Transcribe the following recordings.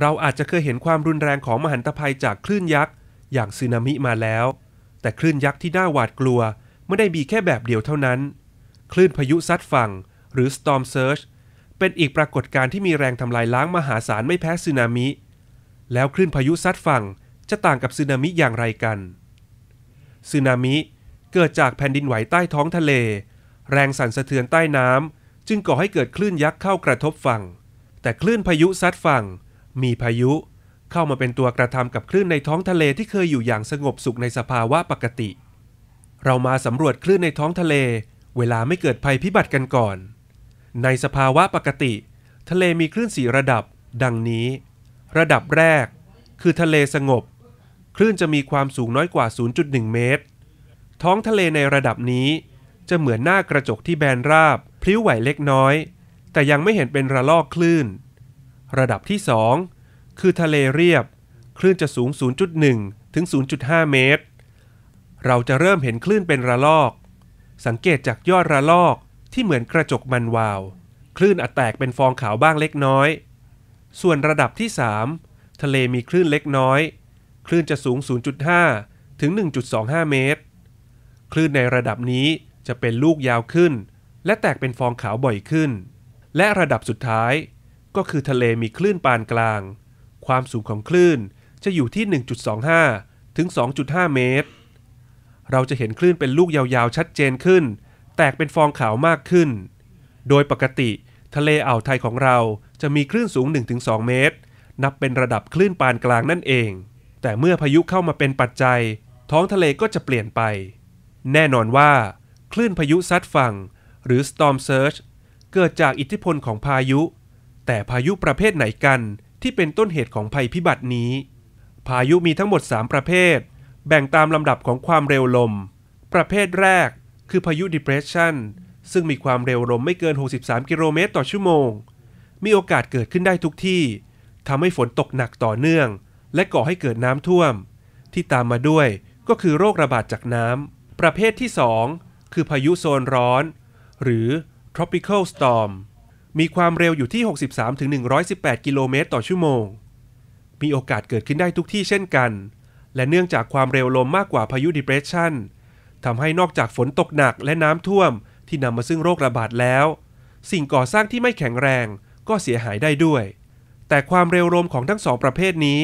เราอาจจะเคยเห็นความรุนแรงของมหันตภัยจากคลื่นยักษ์อย่างสึนามิมาแล้ว แต่คลื่นยักษ์ที่น่าหวาดกลัวไม่ได้มีแค่แบบเดียวเท่านั้น คลื่นพายุซัดฝั่ง หรือ storm surge เป็นอีกปรากฏการณ์ที่มีแรงทำลายล้างมหาศาลไม่แพ้สึนามิ แล้วคลื่นพายุซัดฝั่งจะต่างกับสึนามิอย่างไรกันสึนามิเกิดจากแผ่นดินไหวใต้ท้องทะเล แรงสั่นสะเทือนใต้น้ำจึงก่อให้เกิดคลื่นยักษ์เข้ากระทบฝั่ง แต่คลื่นพายุซัดฝั่ง มีพายุเข้ามาเป็นตัวกระทำกับคลื่นในท้องทะเลที่เคยอยู่อย่างสงบสุขในสภาวะปกติ เรามาสำรวจคลื่นในท้องทะเล เวลาไม่เกิดภัยพิบัติกันก่อน ในสภาวะปกติ ทะเลมีคลื่นสีระดับ ดังนี้ ระดับแรก คือทะเลสงบ คลื่นจะมีความสูงน้อยกว่า 0.1 เมตร ท้องทะเลในระดับนี้ จะเหมือนหน้ากระจกที่แบนราบพลิ้วไหวเล็กน้อย แต่ยังไม่เห็นเป็นระลอกคลื่น ระดับที่ 2 คือทะเลเรียบ คลื่นจะสูง 0.1 ถึง 0.5 เมตร เราจะเริ่มเห็นคลื่นเป็นระลอก สังเกตจากยอดระลอกที่เหมือนกระจกมันวาว คลื่นอาจแตกเป็นฟองขาวบ้างเล็กน้อย ส่วนระดับที่ 3 ทะเลมีคลื่นเล็กน้อย คลื่นจะสูง 0.5 ถึง 1.25 เมตร คลื่นในระดับนี้จะเป็นลูกยาวขึ้น และแตกเป็นฟองขาวบ่อยขึ้น และระดับสุดท้าย ก็คือทะเลมีคลื่นปานกลาง ความสูงของคลื่นจะอยู่ที่ 1.25 ถึง 2.5 เมตร เราจะเห็นคลื่นเป็นลูกยาวๆชัดเจนขึ้น แตกเป็นฟองขาวมากขึ้น โดยปกติทะเลอ่าวไทยของเราจะมีคลื่นสูง 1-2 เมตร นับเป็นระดับคลื่นปานกลางนั่นเอง แต่เมื่อพายุเข้ามาเป็นปัจจัย ท้องทะเลก็จะเปลี่ยนไป แน่นอนว่า คลื่นพายุซัดฝั่ง หรือ storm surge เกิดจากอิทธิพลของพายุ แต่พายุประเภทไหนกันที่เป็นต้นเหตุของภัยพิบัตินี้ พายุมีทั้งหมด 3 ประเภท แบ่งตามลำดับของความเร็วลม ประเภทแรกคือพายุ depression ซึ่งมีความเร็วลมไม่เกิน 63 กิโลเมตรต่อชั่วโมง มีโอกาสเกิดขึ้นได้ทุกที่ทำให้ฝนตกหนักต่อเนื่อง และก่อให้เกิดน้ำท่วม ที่ตามมาด้วยก็คือโรคระบาดจากน้ำประเภทที่ 2 คือพายุโซนร้อน หรือ tropical storm มีความเร็วอยู่ที่ 63-118 กิโลเมตรต่อชั่วโมง มีโอกาสเกิดขึ้นได้ทุกที่เช่นกัน และเนื่องจากความเร็วลมมากกว่าพายุ depression ทำให้นอกจากฝนตกหนักและน้ำท่วมที่นำมาซึ่งโรคระบาดแล้ว สิ่งก่อสร้างที่ไม่แข็งแรงก็เสียหายได้ด้วย แต่ความเร็วลมของทั้งสองประเภทนี้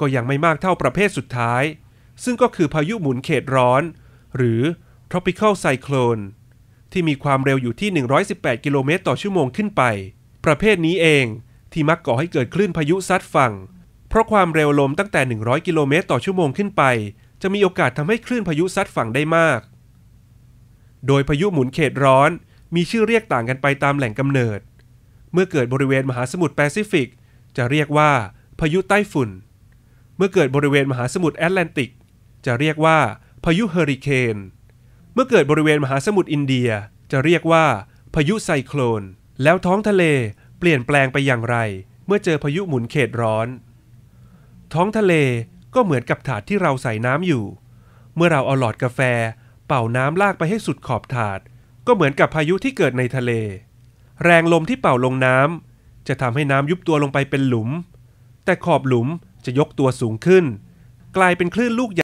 ก็ยังไม่มากเท่าประเภทสุดท้าย ซึ่งก็คือพายุหมุนเขตร้อน หรือ tropical cyclone ที่มีความเร็วอยู่ที่ 118 กิโลเมตรต่อชั่วโมงขึ้นไป ประเภทนี้เองที่มักก่อให้เกิดคลื่นพายุซัดฝั่ง เพราะความเร็วลมตั้งแต่ 100 กิโลเมตรต่อชั่วโมงขึ้นไป จะมีโอกาสทำให้คลื่นพายุซัดฝั่งได้มาก โดยพายุหมุนเขตร้อน มีชื่อเรียกต่างกันไปตามแหล่งกำเนิด เมื่อเกิดบริเวณมหาสมุทรแปซิฟิก จะเรียกว่าพายุไต้ฝุ่น เมื่อเกิดบริเวณมหาสมุทรแอตแลนติก จะเรียกว่าพายุเฮอริเคน เมื่อเกิดบริเวณมหาสมุทรอินเดียจะเรียกว่า พายุไซโคลน แล้วท้องทะเลเปลี่ยนแปลงไปอย่างไร เมื่อเจอพายุหมุนเขตร้อน ท้องทะเลก็เหมือนกับถาดที่เราใส่น้ำอยู่ เมื่อเราเอาหลอดกาแฟ เป่าน้ำลากไปให้สุดขอบถาด ก็เหมือนกับพายุที่เกิดในทะเล แรงลมที่เป่าลงน้ำจะทำให้น้ำยุบตัวลงไปเป็นหลุม แต่ขอบหลุมจะยกตัวสูงขึ้น กลายเป็นคลื่นลูกใหญ่